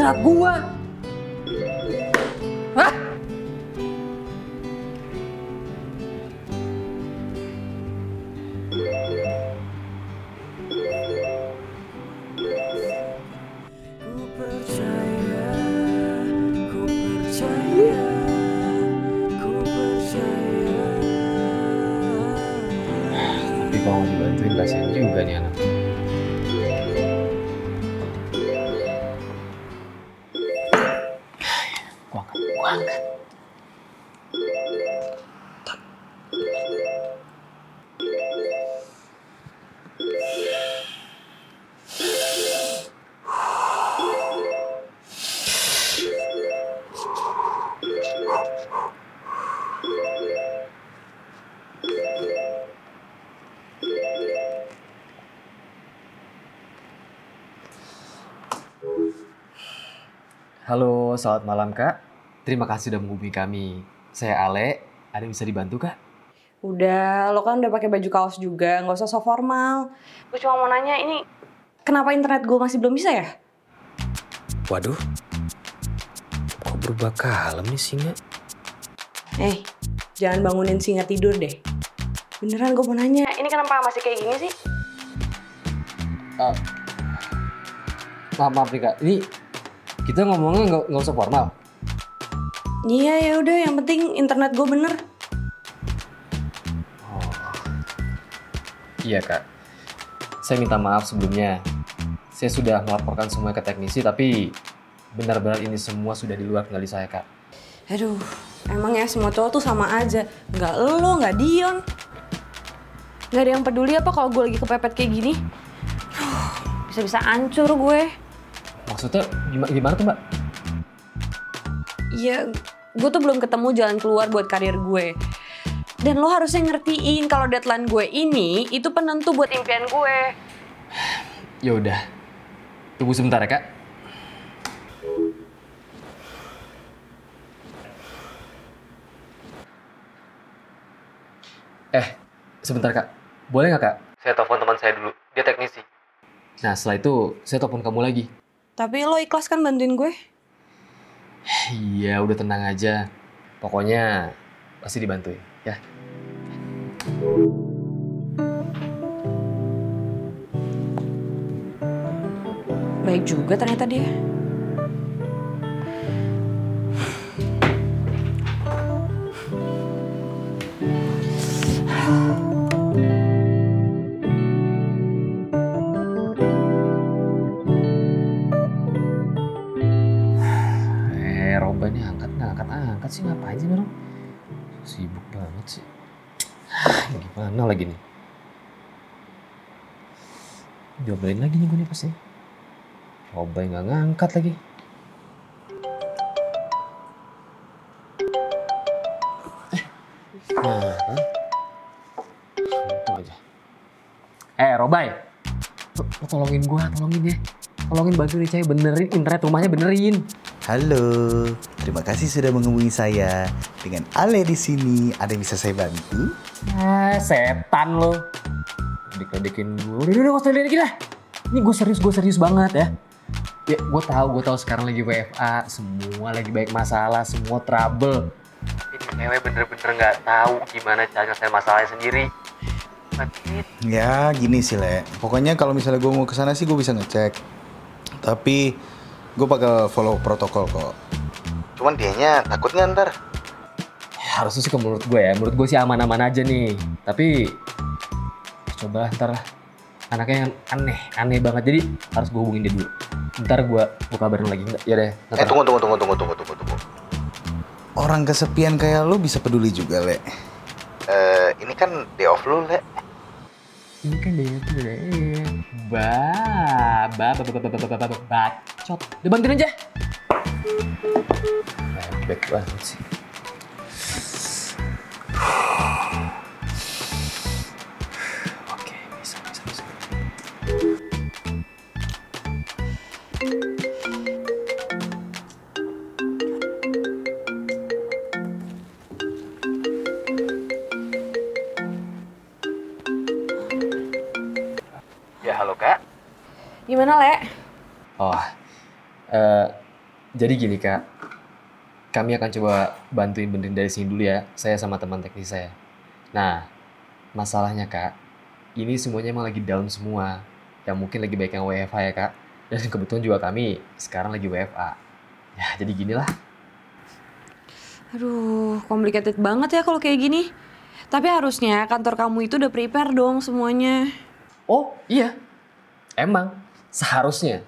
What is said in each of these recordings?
hak gua. Hah? Tapi kalau dibantuin kasihan juga nih anak. Halo, selamat malam kak. Terima kasih sudah menghubungi kami. Saya Ale. Ada yang bisa dibantu kak? Udah, lo kan udah pakai baju kaos juga, nggak usah so formal. Gue cuma mau nanya, ini kenapa internet gue masih belum bisa ya? Waduh, kok berubah kalem nih singa? Eh, jangan bangunin singa tidur deh. Beneran gue mau nanya, ini kenapa masih kayak gini sih? Ah, maaf, maaf nih kak. Ini kita ngomongnya nggak nggak usah formal. Iya ya udah, yang penting internet gue bener. Iya kak. Saya minta maaf sebelumnya. Saya sudah melaporkan semua ke teknisi, tapi benar-benar ini semua sudah di luar kendali saya kak. Aduh, emang ya semua cowok tuh sama aja. Nggak lo, nggak Dion. Nggak ada yang peduli apa kalau gue lagi kepepet kayak gini. Bisa-bisa hancur gue. Maksudnya gimana, gimana tuh mbak? Iya, gue tuh belum ketemu jalan keluar buat karir gue. Dan lo harusnya ngertiin kalau deadline gue ini itu penentu buat impian gue. Ya udah, tunggu sebentar ya kak. Eh, sebentar kak. Boleh nggak kak? Saya telepon teman saya dulu. Dia teknisi. Nah setelah itu saya telepon kamu lagi. Tapi lo ikhlas kan bantuin gue? Iya, udah tenang aja. Pokoknya pasti dibantuin ya. Baik juga ternyata dia. Ngapain sih Bro? Sibuk banget sih. Ah, Gimana lagi nih? Diomelin lagi nih gue nih pasti. Roba yang nggak ngangkat lagi. Eh, nah? Untung aja. Eh, Robai. Lo, lo tolongin gua, tolongin ya. Tolongin bantu nih benerin internet rumahnya benerin. Halo, terima kasih sudah menghubungi saya. Dengan Ale di sini, ada yang bisa saya bantu? Ah, setan lo. Ledek-ledekin gue. Udah, udah, udah, lah. Ini gue serius, gue serius banget ya. Ya, gue tahu, gue tahu sekarang lagi WFA, semua lagi baik masalah, semua trouble. Ini cewek bener-bener nggak tahu gimana cara nyelesain masalahnya sendiri. Ya, gini sih, Le. Pokoknya kalau misalnya gue mau ke sana sih gue bisa ngecek. Tapi gue bakal follow protokol kok. Cuman dianya takut nggak ntar? Ya, harusnya sih ke menurut gue ya, menurut gue sih aman-aman aja nih. Tapi coba ntar anaknya yang aneh, aneh banget. Jadi harus gue hubungin dia dulu. Ntar gue gue kabarin lagi. Ya deh. Eh, tunggu, tunggu, tunggu, tunggu, tunggu, tunggu, tunggu. Orang kesepian kayak lu bisa peduli juga, Le. Eh, ini kan day off lu, Le. Ini kan dia tuh deh. Ba, ba, ba, ba, ba, ba, ba, ba, ba, bacot. Udah bantuin aja. Bebek banget sih. Gimana, Le? Oh, eh, Jadi gini kak, kami akan coba bantuin benerin dari sini dulu ya, saya sama teman teknis saya. Nah, masalahnya kak, ini semuanya emang lagi down semua. Ya mungkin lagi baik yang WFH ya kak. Dan kebetulan juga kami sekarang lagi WFA. Ya jadi gini lah. Aduh, complicated banget ya kalau kayak gini. Tapi harusnya kantor kamu itu udah prepare dong semuanya. Oh iya, emang seharusnya.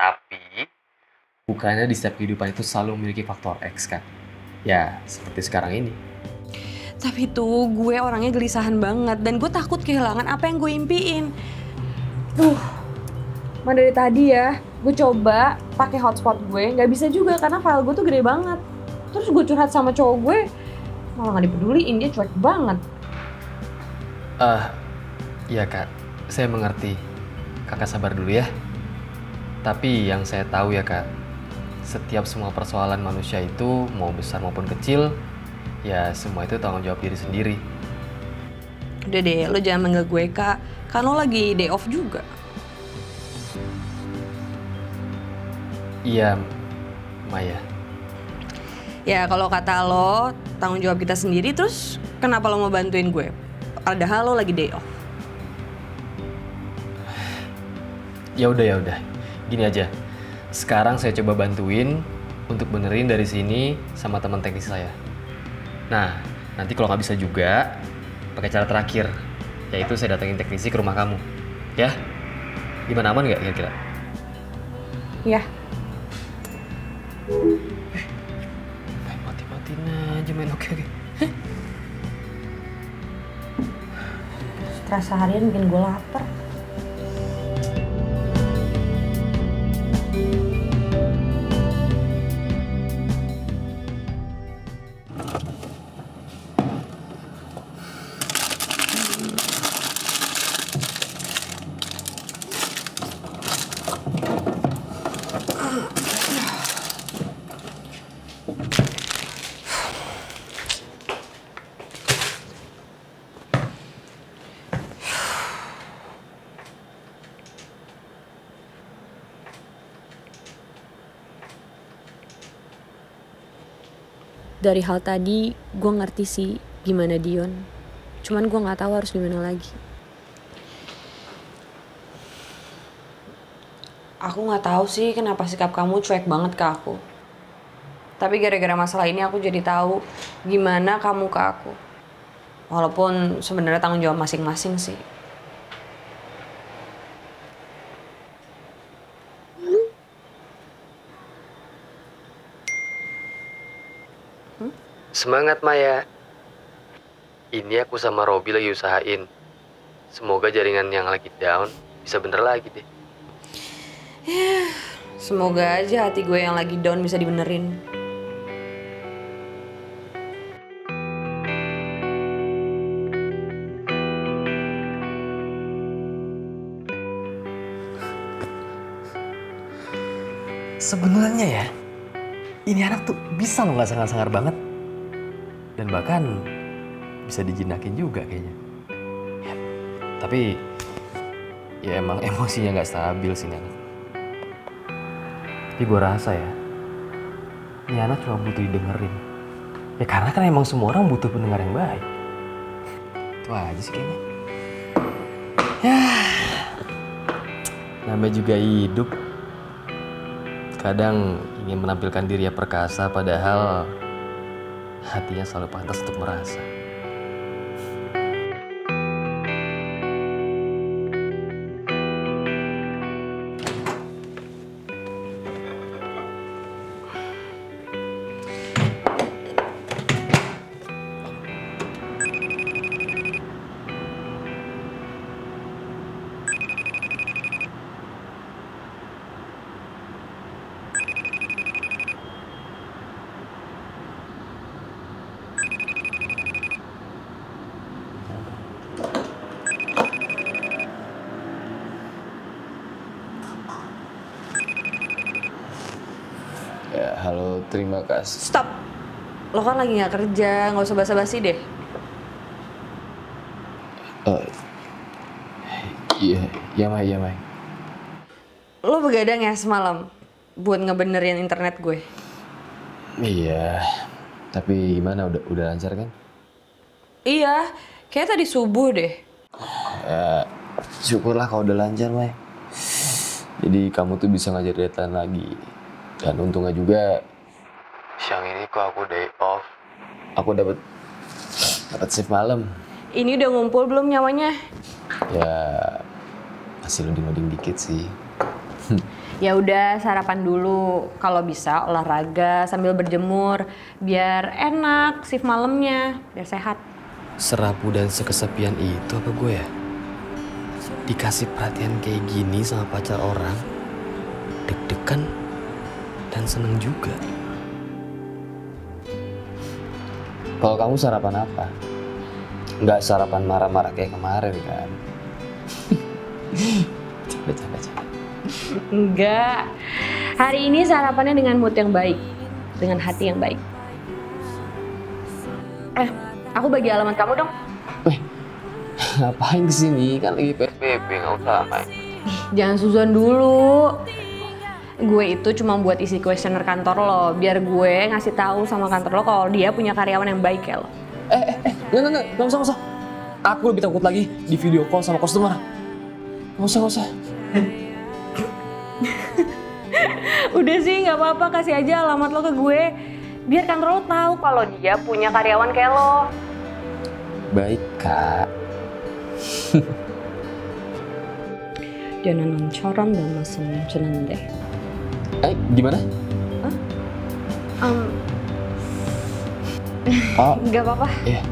Tapi bukannya di setiap kehidupan itu selalu memiliki faktor X kan? Ya seperti sekarang ini. Tapi tuh gue orangnya gelisahan banget dan gue takut kehilangan apa yang gue impiin. Duh, mah dari tadi ya, gue coba pakai hotspot gue, nggak bisa juga karena file gue tuh gede banget. Terus gue curhat sama cowok gue, malah nggak dipeduliin dia cuek banget. Ah, iya kak, saya mengerti. Kakak sabar dulu ya. Tapi yang saya tahu ya kak, setiap semua persoalan manusia itu mau besar maupun kecil, ya semua itu tanggung jawab diri sendiri. Udah deh, lo jangan manggil gue kak, kan lo lagi day off juga. Iya, Maya. Ya kalau kata lo tanggung jawab kita sendiri, terus kenapa lo mau bantuin gue? Padahal lo lagi day off. Ya udah ya udah. Gini aja. Sekarang saya coba bantuin untuk benerin dari sini sama teman teknis saya. Nah, nanti kalau nggak bisa juga pakai cara terakhir, yaitu saya datengin teknisi ke rumah kamu. Ya? Gimana aman nggak kira-kira? Ya, Main mati-matiin aja main oke oke. stres seharian bikin gue lapar. Dari hal tadi, gue ngerti sih gimana Dion. Cuman gue nggak tahu harus gimana lagi. Aku nggak tahu sih kenapa sikap kamu cuek banget ke aku. Tapi gara-gara masalah ini aku jadi tahu gimana kamu ke aku. Walaupun sebenarnya tanggung jawab masing-masing sih. Semangat Maya. Ini aku sama Robi lagi usahain. Semoga jaringan yang lagi down bisa bener lagi deh. Semoga aja hati gue yang lagi down bisa dibenerin. Sebenarnya ya, ini anak tuh bisa loh nggak sangar-sangar banget. Dan bahkan bisa dijinakin juga kayaknya. Ya, tapi ya emang emosinya nggak stabil sih anak. Tapi gue rasa ya, ini cuma butuh didengerin. Ya karena kan emang semua orang butuh pendengar yang baik. Itu aja sih kayaknya. Ya, namanya juga hidup kadang ingin menampilkan diri yang perkasa padahal hatinya selalu pantas untuk merasa. Terima kasih. Stop. Lo kan lagi nggak kerja, nggak usah basa-basi deh. Eh, iya, iya Mai, iya Mai. Lo begadang ya semalam? buat ngebenerin internet gue. Iya. Tapi gimana udah udah lancar kan? Iya, kayak tadi subuh deh. Ya, syukurlah kalau udah lancar, Mai. Jadi kamu tuh bisa ngajar deadline lagi. Dan untungnya juga siang ini kok aku day off. Aku dapat dapat shift malam. Ini udah ngumpul belum nyawanya? Ya masih loading-loading dikit sih. Ya udah sarapan dulu. Kalau bisa olahraga sambil berjemur biar enak shift malamnya, biar sehat. Serapu dan sekesepian itu apa gue ya? Dikasih perhatian kayak gini sama pacar orang, deg-degan dan seneng juga. Kalau kamu sarapan apa? Nggak sarapan marah-marah kayak kemarin kan? coba, coba, coba. Enggak. Hari ini sarapannya dengan mood yang baik, dengan hati yang baik. Eh, aku bagi alamat kamu dong. Weh, ngapain ke sini? Kan lagi PSBB, nggak usah main. Jangan suzon dulu. Gue itu cuma buat isi kuesioner kantor lo, biar gue ngasih tahu sama kantor lo kalau dia punya karyawan yang baik kayak lo. Eh, eh, eh, nggak, nggak, nggak, nggak usah, nggak usah. Aku lebih takut lagi di video call sama customer. Nggak usah, nggak usah. Udah sih, nggak apa-apa kasih aja alamat lo ke gue, biar kantor lo tahu kalau dia punya karyawan kayak lo. Baik, Kak. Jangan coran dan masam cunan deh. Eh, gimana? Um, Oh, nggak apa-apa. iya.